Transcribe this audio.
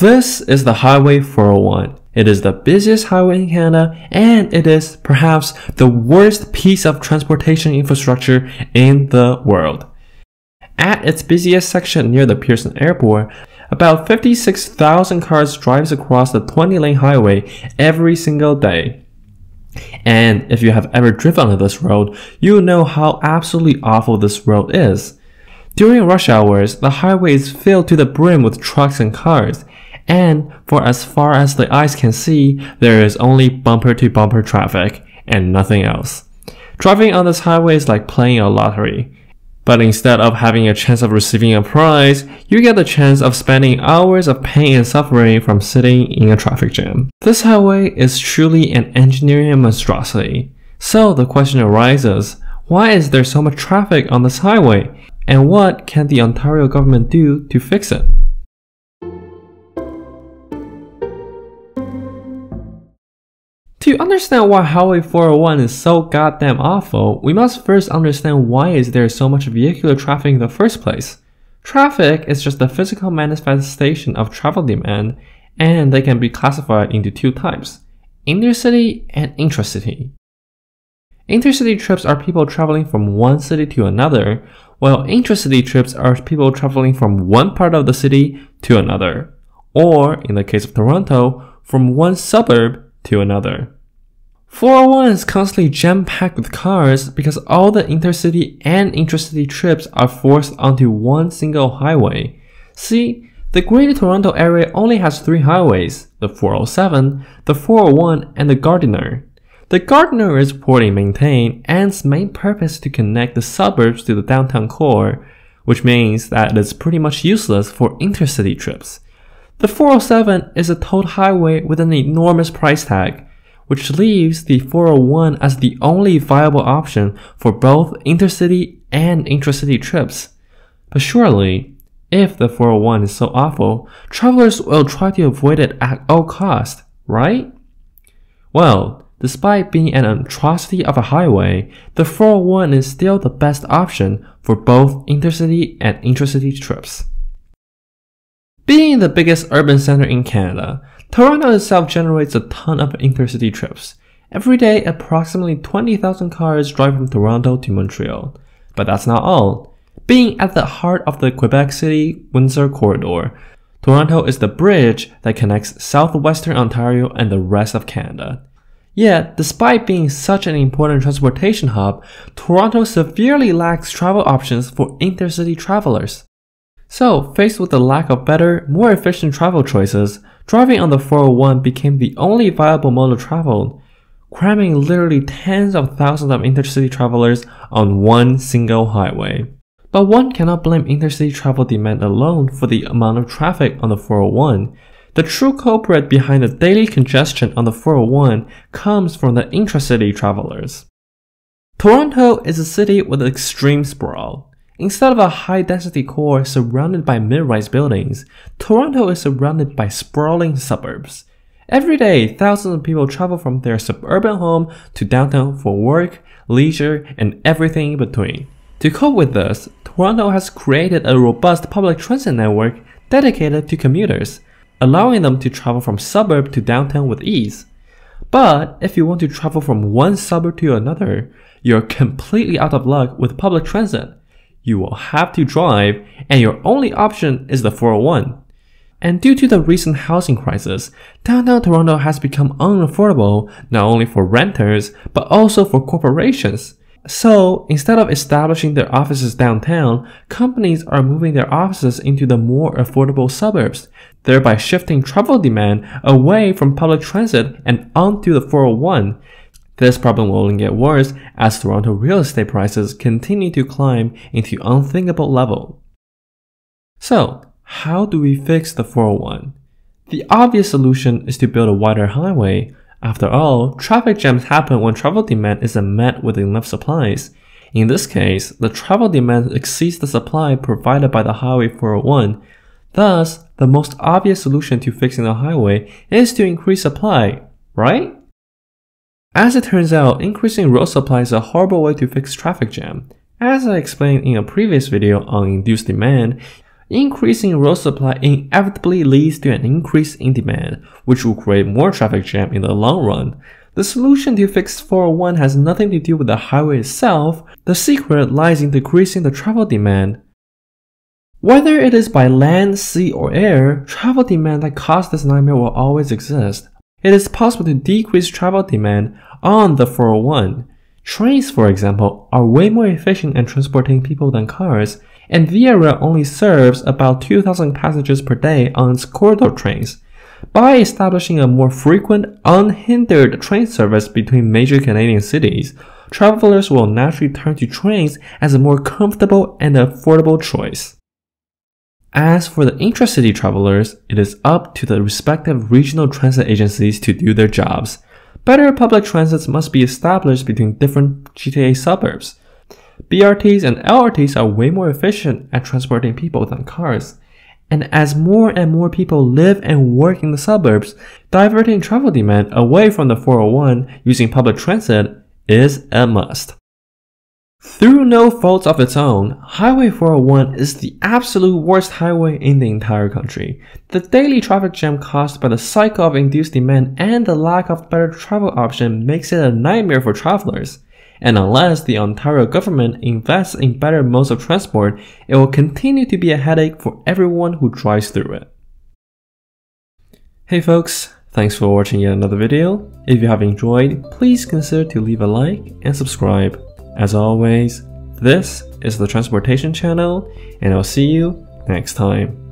This is the Highway 401. It is the busiest highway in Canada and it is perhaps the worst piece of transportation infrastructure in the world. At its busiest section near the Pearson Airport, about 56,000 cars drives across the 20-lane highway every single day. And if you have ever driven on this road, you know how absolutely awful this road is. During rush hours, the highway is filled to the brim with trucks and cars, and for as far as the eyes can see, there is only bumper to bumper traffic and nothing else. Driving on this highway is like playing a lottery. But instead of having a chance of receiving a prize, you get the chance of spending hours of pain and suffering from sitting in a traffic jam. This highway is truly an engineering monstrosity. So the question arises, why is there so much traffic on this highway? And what can the Ontario government do to fix it? To understand why Highway 401 is so goddamn awful, we must first understand why is there so much vehicular traffic in the first place. Traffic is just the physical manifestation of travel demand, and they can be classified into two types, intercity and intracity. Intercity trips are people traveling from one city to another, while intracity trips are people traveling from one part of the city to another, or, in the case of Toronto, from one suburb to another. 401 is constantly jam-packed with cars because all the intercity and intracity trips are forced onto one single highway. See, the Greater Toronto area only has three highways, the 407, the 401, and the Gardiner. The Gardiner is poorly maintained and its main purpose is to connect the suburbs to the downtown core, which means that it is pretty much useless for intercity trips. The 407 is a tolled highway with an enormous price tag, which leaves the 401 as the only viable option for both intercity and intracity trips. But surely, if the 401 is so awful, travelers will try to avoid it at all cost, right? Well, despite being an atrocity of a highway, the 401 is still the best option for both intercity and intracity trips. Being the biggest urban center in Canada, Toronto itself generates a ton of intercity trips. Every day, approximately 20,000 cars drive from Toronto to Montreal. But that's not all. Being at the heart of the Quebec City Windsor corridor, Toronto is the bridge that connects southwestern Ontario and the rest of Canada. Yet, despite being such an important transportation hub, Toronto severely lacks travel options for intercity travelers. So, faced with the lack of better, more efficient travel choices, driving on the 401 became the only viable mode of travel, cramming literally tens of thousands of intercity travelers on one single highway. But one cannot blame intercity travel demand alone for the amount of traffic on the 401. The true culprit behind the daily congestion on the 401 comes from the intracity travelers. Toronto is a city with extreme sprawl. Instead of a high density core surrounded by mid rise buildings, Toronto is surrounded by sprawling suburbs. Every day, thousands of people travel from their suburban home to downtown for work, leisure, and everything in between. To cope with this, Toronto has created a robust public transit network dedicated to commuters, allowing them to travel from suburb to downtown with ease. But if you want to travel from one suburb to another, you're completely out of luck with public transit you will have to drive and your only option is the 401. And due to the recent housing crisis, downtown Toronto has become unaffordable not only for renters but also for corporations. So, instead of establishing their offices downtown, companies are moving their offices into the more affordable suburbs, thereby shifting travel demand away from public transit and onto the 401, this problem will only get worse as Toronto real estate prices continue to climb into unthinkable level. So, how do we fix the 401? The obvious solution is to build a wider highway. After all, traffic jams happen when travel demand isn't met with enough supplies. In this case, the travel demand exceeds the supply provided by the Highway 401. Thus, the most obvious solution to fixing the highway is to increase supply, right? As it turns out, increasing road supply is a horrible way to fix traffic jam. As I explained in a previous video on induced demand, increasing road supply inevitably leads to an increase in demand, which will create more traffic jam in the long run. The solution to fix 401 has nothing to do with the highway itself, the secret lies in decreasing the travel demand. Whether it is by land, sea, or air, travel demand that caused this nightmare will always exist. It is possible to decrease travel demand on the 401. Trains, for example, are way more efficient at transporting people than cars, and Via Rail only serves about 2,000 passengers per day on its corridor trains. By establishing a more frequent, unhindered train service between major Canadian cities, travelers will naturally turn to trains as a more comfortable and affordable choice. As for the intracity travelers, it is up to the respective regional transit agencies to do their jobs. Better public transits must be established between different GTA suburbs. BRTs and LRTs are way more efficient at transporting people than cars. And as more and more people live and work in the suburbs, diverting travel demand away from the 401 using public transit is a must. Through no fault of its own, Highway 401 is the absolute worst highway in the entire country. The daily traffic jam caused by the cycle of induced demand and the lack of better travel option makes it a nightmare for travelers. And unless the Ontario government invests in better modes of transport, it will continue to be a headache for everyone who drives through it. Hey folks, thanks for watching yet another video. If you have enjoyed, please consider to leave a like and subscribe. As always, this is the Transportation Channel, and I'll see you next time.